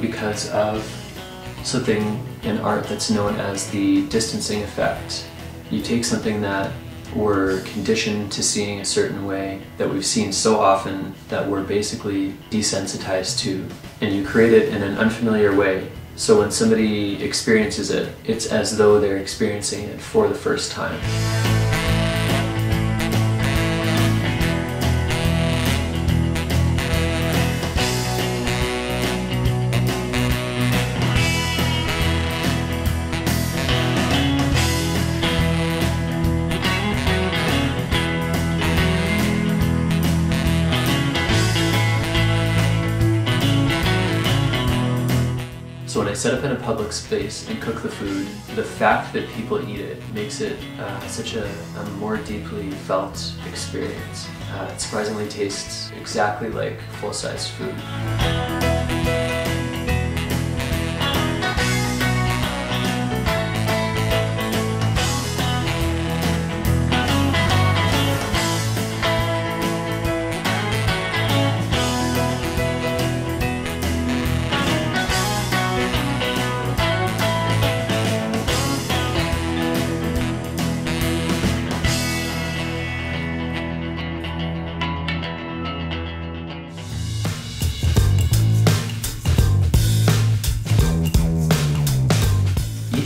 because of something in art that's known as the distancing effect. You take something that we're conditioned to seeing a certain way that we've seen so often that we're basically desensitized to, and you create it in an unfamiliar way. So when somebody experiences it, it's as though they're experiencing it for the first time. So when I set up in a public space and cook the food, the fact that people eat it makes it uh, such a, a, more deeply felt experience. Uh, it surprisingly tastes exactly like full-size food.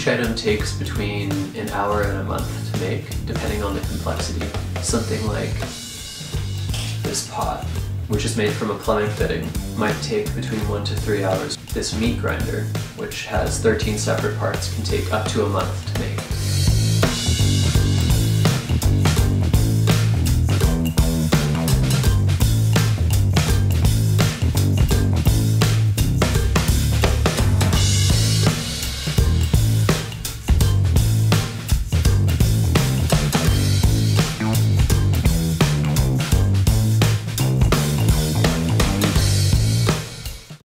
Each item takes between an hour and a month to make, depending on the complexity. Something like this pot, which is made from a plumbing fitting, might take between one to three hours. This meat grinder, which has 13 separate parts, can take up to a month to make.